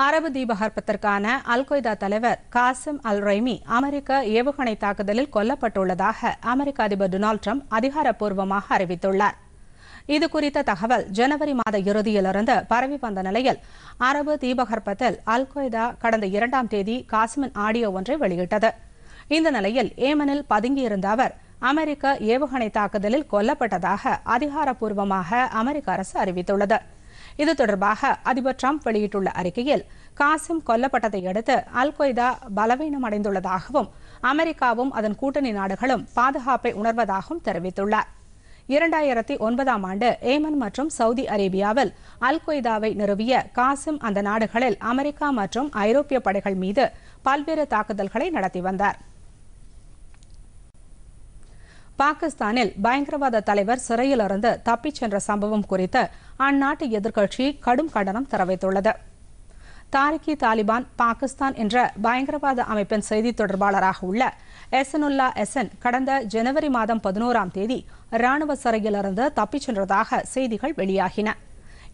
அரபு தீபகற்பத்திற்கான அல் கொய்தா தலைவர் காசிம் அல் ரைமி அமெரிக்க ஏவுகணை தாக்குதலில் கொல்லப்பட்டுள்ளதாக அமெரிக்க அதிபர் டொனால்டு ட்ரம்ப் அதிகாரப்பூர்வமாக அறிவித்துள்ளார். இது குறித்த தகவல் ஜனவரி மாத இறுதியிலிருந்து பரவி வந்த நிலையில் அரபு தீபகற்பத்தில் அல் கொய்தா கடந்த இரண்டாம் தேதி காசிமின் ஆடியோ ஒன்றை வெளியிட்டது. இந்த நிலையில் ஏமனில் பதுங்கியிருந்த அவர் அமெரிக்க ஏவுகணை தாக்குதலில் கொல்லப்பட்டதாக அதிகாரப்பூர்வமாக அமெரிக்க அரசு அறிவித்துள்ளது. இது தொடர்பாக அதிபர் டிரம்ப் வெளியிட்டுள்ள அறிக்கையில் காசிம் கொல்லப்பட்டதை அடுத்து அல் கொய்தா பலவீனம் அடைந்துள்ளதாகவும் அமெரிக்காவும் அதன் கூட்டணி நாடுகளும் பாதுகாப்பை உணர்வதாகவும் தெரிவித்துள்ளார். இரண்டாயிரத்தி ஒன்பதாம் ஆண்டு ஏமன் மற்றும் சவுதி அரேபியாவில் அல் கொய்தாவை நிறுவிய காசிம் அந்த நாடுகளில் அமெரிக்கா மற்றும் ஐரோப்பிய படைகள் மீது பல்வேறு தாக்குதல்களை நடத்தி வந்தார். பாகிஸ்தானில் பயங்கரவாத தலைவர் சிறையிலிருந்து தப்பிச் சென்ற சம்பவம் குறித்து அந்நாட்டு எதிர்க்கட்சி கடும் கண்டனம் தெரிவித்துள்ளது. தாரிகி தாலிபான் பாகிஸ்தான் என்ற பயங்கரவாத அமைப்பின் செய்தி தொடர்பாளராக உள்ள எசனுல்லா எசன் கடந்த ஜனவரி மாதம் பதினோராம் தேதி ராணுவ சிறையிலிருந்து தப்பிச் சென்றதாக செய்திகள் வெளியாகின.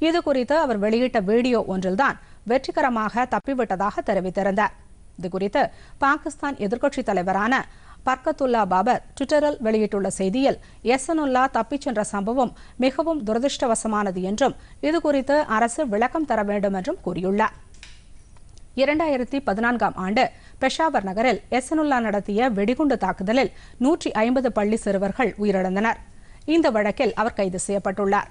இதுகுறித்து அவர் வெளியிட்ட வீடியோ ஒன்றில்தான் வெற்றிகரமாக தப்பிவிட்டதாக தெரிவித்திருந்தார். இதுகுறித்து பாகிஸ்தான் எதிர்க்கட்சித் தலைவரான பர்கத்துல்லா பாபர் ட்விட்டரில் வெளியிட்டுள்ள செய்தியில் எசனுல்லா தப்பிச் சென்ற சம்பவம் மிகவும் துரதிருஷ்டவசமானது என்றும் இதுகுறித்து அரசு விளக்கம் தர வேண்டும் என்றும் கூறியுள்ளார். இரண்டாயிரத்தி பதினான்காம் ஆண்டு பெஷாவர் நகரில் எசனுல்லா நடத்திய வெடிகுண்டு தாக்குதலில் நூற்றி ஐம்பது பள்ளி சிறுவர்கள் உயிரிழந்தனர். இந்த வழக்கில் அவர் கைது செய்யப்பட்டுள்ளார்.